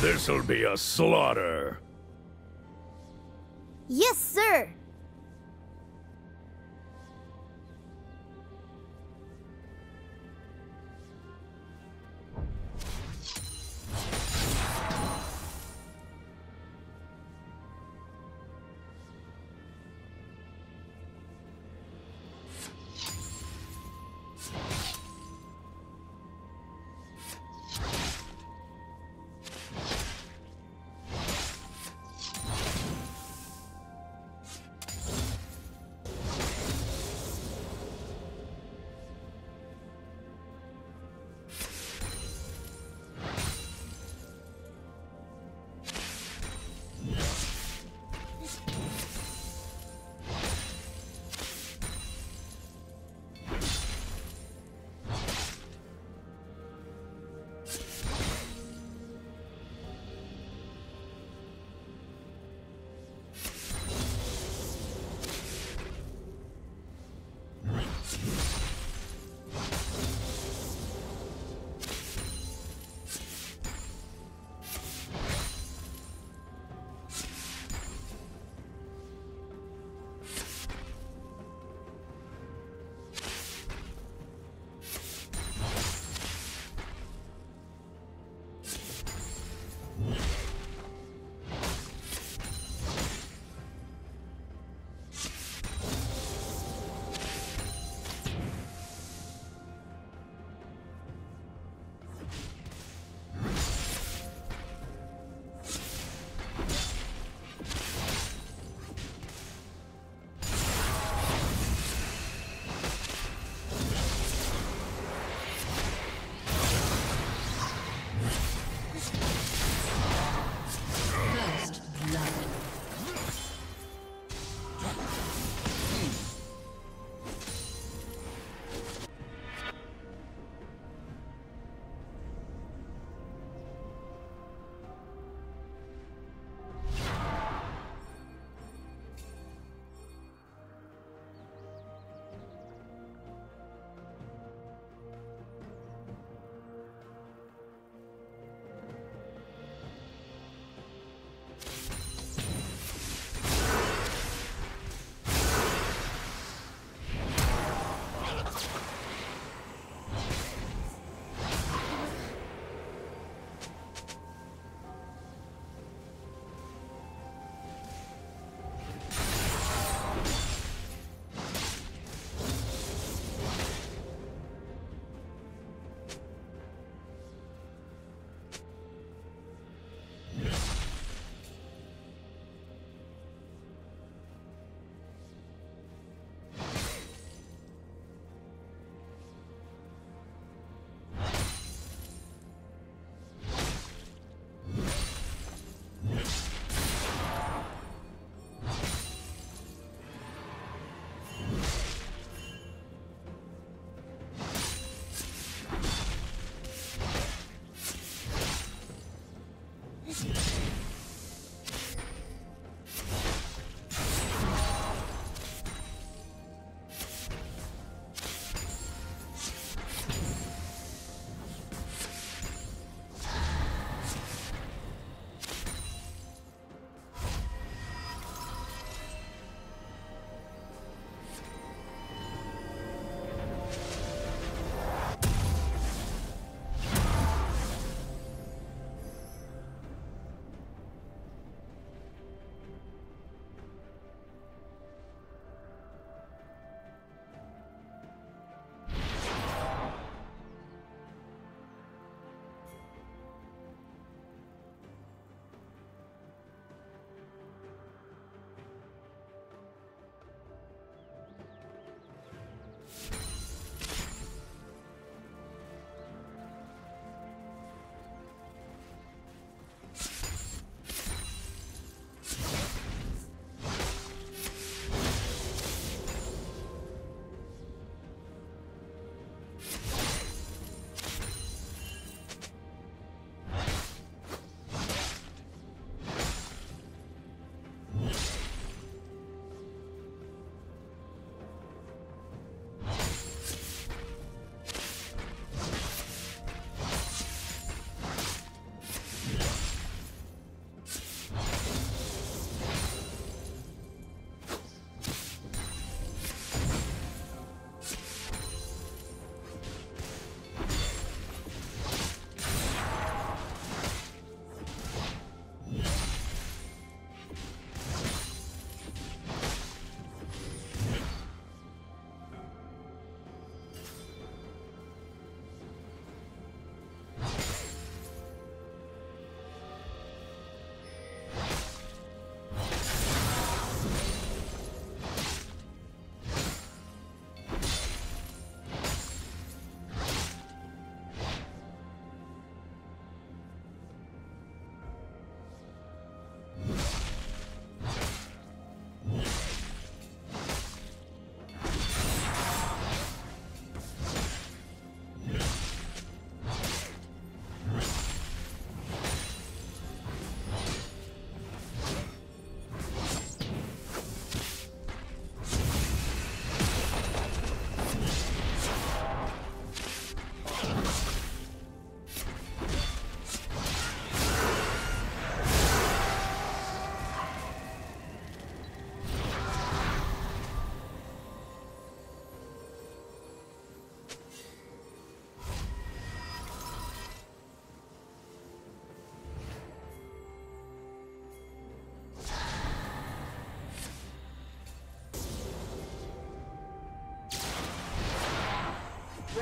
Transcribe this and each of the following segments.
This'll be a slaughter. Yes, sir.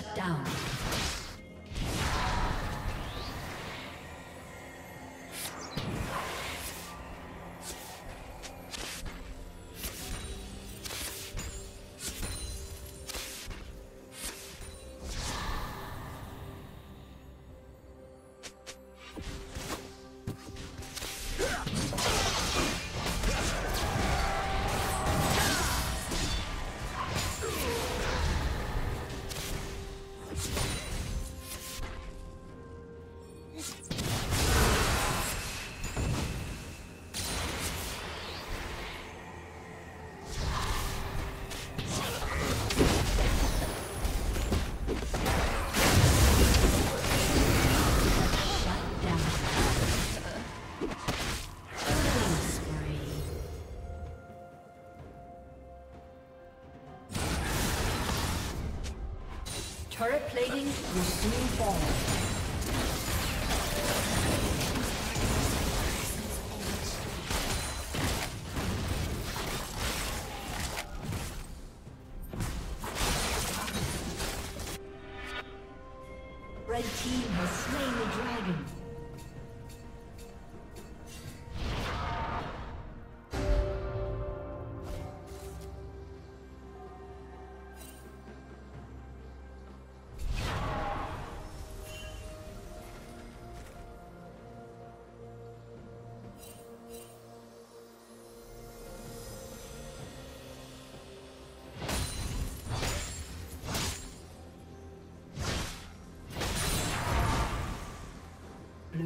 Shut down. Will soon fall.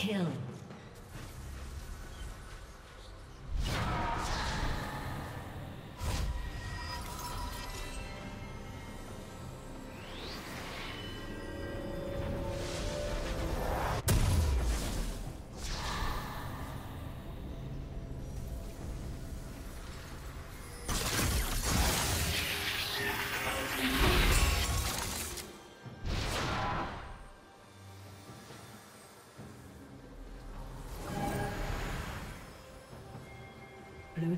Kill.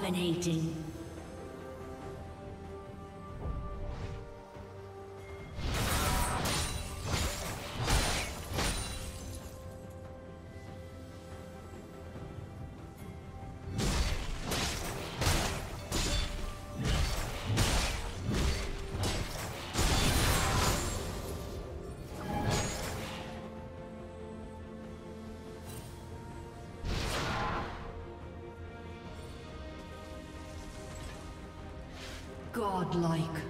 Dominating. Godlike.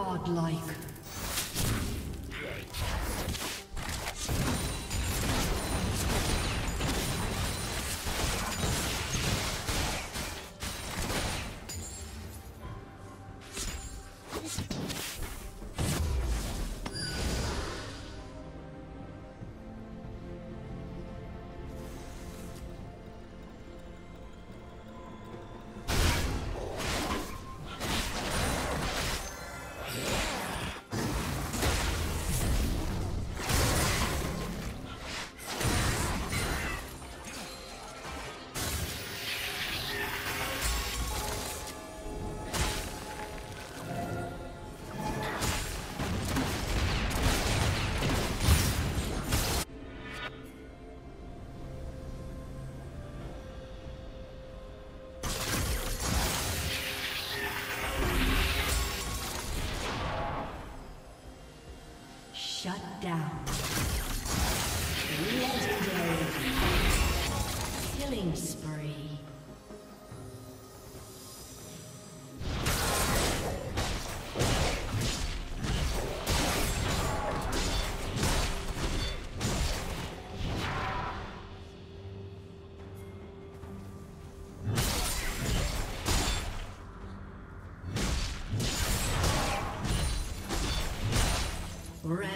Godlike.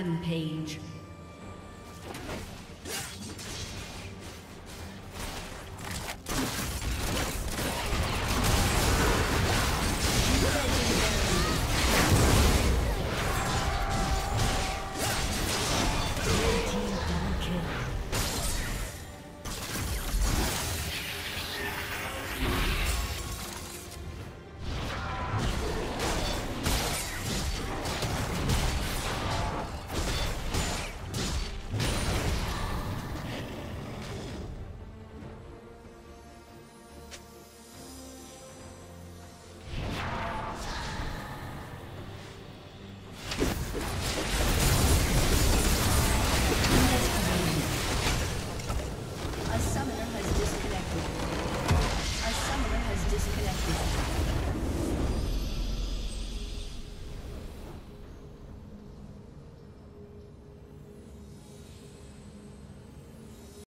Rampage.